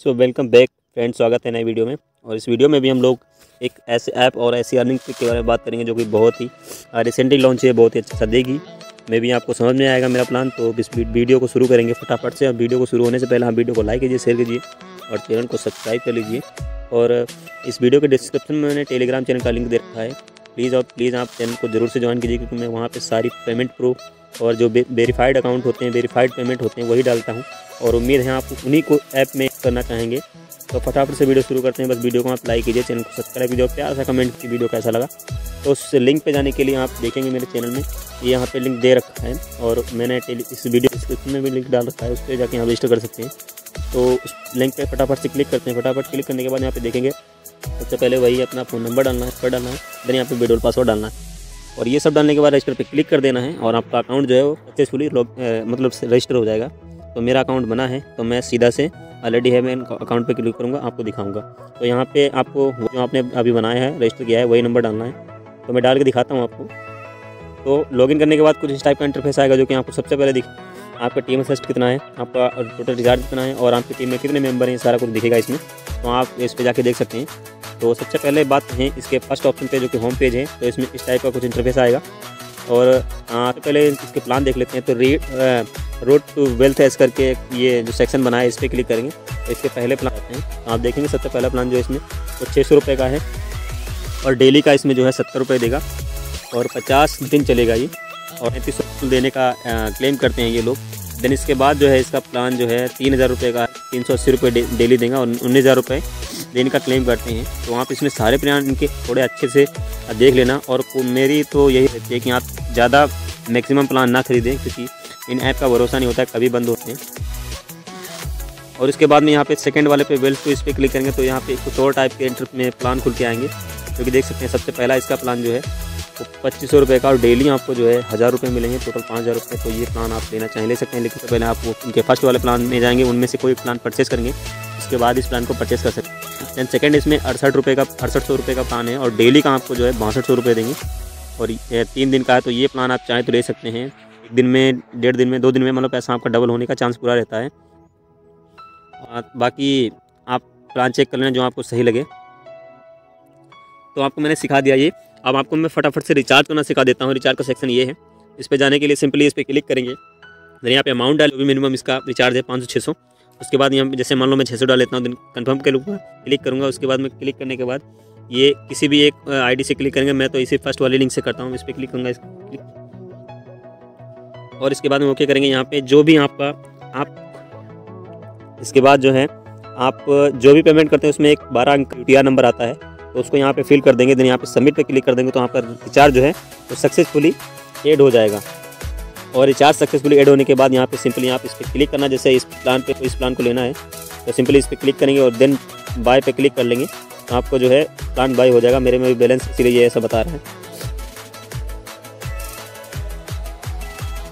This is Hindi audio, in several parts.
सो वेलकम बैक फ्रेंड स्वागत है नई वीडियो में। और इस वीडियो में भी हम लोग एक ऐसे ऐप और ऐसी अर्निंग के बारे में बात करेंगे जो कि बहुत ही रिसेंटली लॉन्च है, बहुत ही अच्छा सा देगी। मे भी आपको समझ में आएगा मेरा प्लान तो इस वीडियो को शुरू करेंगे फटाफट से। और वीडियो को शुरू होने से पहले आप वीडियो को लाइक कीजिए शेयर कीजिए और चैनल को सब्सक्राइब कर लीजिए। और इस वीडियो के डिस्क्रिप्शन में मैंने टेलीग्राम चैनल का लिंक दे रखा है। प्लीज़ और प्लीज़ आप चैनल को ज़रूर से ज्वाइन कीजिए, क्योंकि मैं वहाँ पर सारी पेमेंट प्रूफ और जो वेरीफाइड अकाउंट होते हैं वेरीफाइड पेमेंट होते हैं, वही डालता हूँ। और उम्मीद है आप उन्हीं को ऐप में करना चाहेंगे। तो फटाफट से वीडियो शुरू करते हैं। बस वीडियो को आप लाइक कीजिए चैनल को सब्सक्राइब कीजिए और प्यार सा कमेंट कीजिए वीडियो कैसा लगा। तो उस लिंक पे जाने के लिए आप देखेंगे मेरे चैनल में, ये यहाँ पे लिंक दे रखा है। और मैंने इस वीडियो डिस्क्रिप्शन में भी लिंक डाल रखा है, उस पर जाके यहाँ रजिस्टर कर सकते हैं। तो उस लिंक पर फटाफट से क्लिक करते हैं। फटाफट क्लिक करने के बाद यहाँ पे देखेंगे, सबसे पहले वही अपना फ़ोन नंबर डालना है पर डालना है देन यहाँ पे वीडियो पासवर्ड डालना है। और ये सब डालने के बाद रजिस्टर पे क्लिक कर देना है और आपका अकाउंट जो है वो सक्सेसफुली मतलब रजिस्टर हो जाएगा। तो मेरा अकाउंट बना है तो मैं सीधा से ऑलरेडी है, मैं अकाउंट पे क्लिक करूँगा, आपको दिखाऊँगा। तो यहाँ पे आपको जो आपने अभी बनाया है, रजिस्टर किया है, वही नंबर डालना है। तो मैं डाल के दिखाता हूँ आपको। तो लॉगिन करने के बाद कुछ इस टाइप का इंटरफेस आएगा जो कि आपको सबसे पहले दिख, आपका टीम असिस्ट कितना है, आपका टोटल रिचार्ज कितना है, और आपकी टीम में कितने मेंबर हैं सारा कुछ दिखेगा इसमें। तो आप इस पर जाके देख सकते हैं। तो सबसे पहले बात है इसके फ़र्स्ट ऑप्शन पे, जो कि होम पेज है तो इसमें इस टाइप का कुछ इंटरफेस आएगा। और तो पहले इसके प्लान देख लेते हैं। तो री रोड टू वेल्थ एस करके ये जो सेक्शन बना है, इस पर क्लिक करेंगे। तो इसके पहले प्लान आते हैं। आप देखेंगे सबसे पहला प्लान जो है इसमें, वो छः सौ का है। और डेली का इसमें जो है सत्तर रुपये देगा। और पचास दिन चलेगा ये। और एपिसोड देने का क्लेम करते हैं ये लोग। देन इसके बाद जो है इसका प्लान जो है, तीन हज़ार रुपये का, तीन सौ अस्सी रुपये डेली देगा और उन्नीस हज़ार रुपये देने का क्लेम करते हैं। तो आप इसमें सारे प्लान इनके थोड़े अच्छे से देख लेना और मेरी तो यही रहती है कि आप ज़्यादा मैक्सिमम प्लान ना खरीदें क्योंकि इन ऐप का भरोसा नहीं होता है कभी बंद होते हैं। और इसके बाद में यहाँ पे सेकंड वाले पे वेल्थ को इस पर क्लिक करेंगे तो यहाँ पे कुछ और टाइप के इंटर में प्लान खुल के आएँगे। जो कि देख सकते हैं सबसे पहला इसका प्लान जो है, वो पच्चीस सौ रुपये का और डेली आपको जो है हज़ार रुपये मिलेंगे टोटल पाँच हज़ार रुपये तो ये प्लान आप लेना चाहें, ले सकते हैं। लेकिन पहले आप उनके फ़र्स्ट वाले प्लान में जाएँगे, उनमें से कोई प्लान परचेस करेंगे, उसके बाद इस प्लान को परचेस कर सकते हैं। दैन सेकेंड इसमें अड़सठ रुपये का, अड़सठ सौ रुपये का प्लान है और डेली का आपको जो है बासठ सौ रुपये देंगे। और तीन दिन का है तो ये प्लान आप चाहें तो ले सकते हैं। एक दिन में, डेढ़ दिन में, दो दिन में मतलब पैसा आपका डबल होने का चांस पूरा रहता है। बाकी आप प्लान चेक कर लेना जो आपको सही लगे। तो आपको मैंने सिखा दिया ये। अब आपको मैं फटाफट से रिचार्ज करना सिखा देता हूँ। रिचार्ज का सेक्शन ये है। इस पर जाने के लिए सिंपली इस पर क्लिक करेंगे। यहाँ पे अमाउंट डाल भी मिनिमम इसका रिचार्ज है, पाँच सौ छः सौ। उसके बाद यहाँ जैसे मान लो मैं छः सौ डाल लेता हूँ, दिन कन्फर्म कर लूँगा क्लिक करूँगा, उसके बाद मैं क्लिक करने के बाद ये किसी भी एक आईडी से क्लिक करेंगे, मैं तो इसी फ़र्स्ट वाली लिंक से करता हूँ, इस पर क्लिक करूँगा क्लिक और इसके बाद में ओके करेंगे, यहाँ पे जो भी आपका, आप, इसके बाद जो है, आप जो भी पेमेंट करते हैं, उसमें एक बारह अंक यू नंबर आता है तो उसको यहाँ पे फिल कर देंगे देन यहाँ पे सबमिट पे क्लिक कर देंगे तो यहाँ पर रिचार्ज जो है, वो सक्सेसफुली एड हो जाएगा। और रिचार्ज सक्सेसफुली एड होने के बाद यहाँ पे सिंपली आप इस पर क्लिक करना, जैसे इस प्लान पे, इस प्लान को लेना है तो सिंपली इस पर क्लिक करेंगे और देन बाय पे क्लिक कर लेंगे तो आपको जो है प्लान बाय हो जाएगा। मेरे में भी बैलेंस इसीलिए ऐसा बता रहे हैं।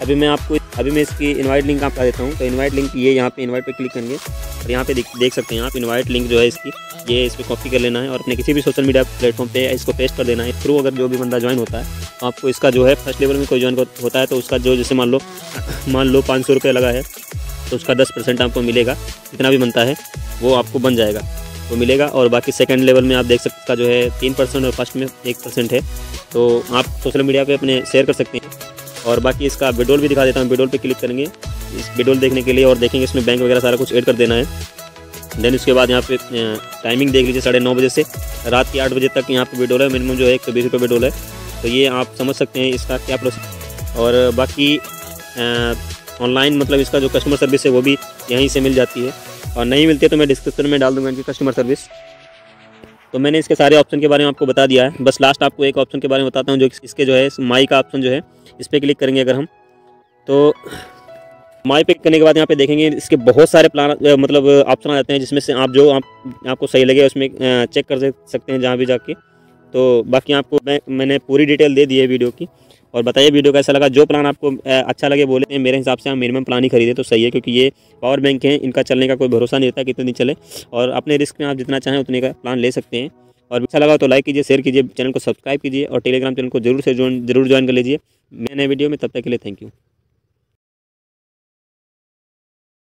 अभी मैं आपको, अभी मैं इसकी इनवाइट लिंक आपका देता हूँ तो इनवाइट लिंक ये यहाँ पे इनवाइट पे क्लिक करेंगे, और यहाँ पे देख सकते हैं आप इनवाइट लिंक जो है इसकी, ये इस पर कॉपी कर लेना है, और अपने किसी भी सोशल मीडिया प्लेटफॉर्म पे इसको पेस्ट कर देना है। थ्रू अगर जो भी बंदा ज्वाइन होता है आपको इसका जो है फ़र्स्ट लेवल में कोई ज्वाइन होता है तो उसका जो जैसे मान लो मान लो पाँच सौ रुपये लगा है तो उसका दस परसेंट आपको मिलेगा। जितना भी बनता है, वो आपको बन जाएगा। वो मिलेगा और बाकी सेकंड लेवल में आप देख सकते इसका जो है तीन परसेंट और फ़र्स्ट में एक परसेंट है। तो आप सोशल मीडिया पे अपने शेयर कर सकते हैं। और बाकी इसका विडोल भी दिखा देता हूँ। विडोल पे क्लिक करेंगे। इस विडोल देखने के लिए और देखेंगे इसमें बैंक वगैरह सारा कुछ ऐड कर देना है। देन उसके बाद यहाँ पे टाइमिंग देख लीजिए साढ़े नौ बजे से। रात के आठ बजे तक यहाँ पे विडोल है। मिनिमम जो है एक सौ बीस रुपये विडोल है। तो ये आप समझ सकते हैं इसका क्या प्रोसेस और बाकी ऑनलाइन मतलब इसका जो कस्टमर सर्विस है वो भी यहीं से मिल जाती है। और नहीं मिलती है तो मैं डिस्क्रिप्शन में डाल दूँगा इनकी कस्टमर सर्विस तो मैंने इसके सारे ऑप्शन के बारे में आपको बता दिया है। बस लास्ट आपको एक ऑप्शन के बारे में बताता हूँ जो इसके जो है माई का ऑप्शन जो है, इस पर क्लिक करेंगे अगर हम। तो माई पे करने के बाद यहाँ पे देखेंगे, इसके बहुत सारे प्लान मतलब ऑप्शन आ जाते हैं जिसमें से आप जो आप, आपको सही लगे उसमें चेक कर सकते हैं जहाँ भी जाके। तो बाकी आपको मैं, मैंने पूरी डिटेल दे दी है वीडियो की। और बताइए वीडियो कैसा लगा? जो प्लान आपको अच्छा लगे बोले हैं, मेरे हिसाब से आप मिनिमम प्लान ही खरीदे तो सही है, क्योंकि ये पावर बैंक हैं, इनका चलने का कोई भरोसा नहीं रहता कितने दिन चले। और अपने रिस्क में आप जितना चाहें उतने का प्लान ले सकते हैं। और अच्छा लगा तो लाइक कीजिए शेयर कीजिए चैनल को सब्सक्राइब कीजिए, और टेलीग्राम चैनल को ज़रूर से ज़रूर ज्वाइन कर लीजिए। मैंने वीडियो में तब तक के लिए थैंक यू